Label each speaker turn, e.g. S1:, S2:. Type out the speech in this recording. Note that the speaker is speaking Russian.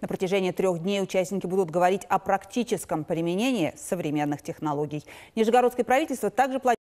S1: На протяжении трех дней участники будут говорить о практическом применении современных технологий. Нижегородское правительство также планирует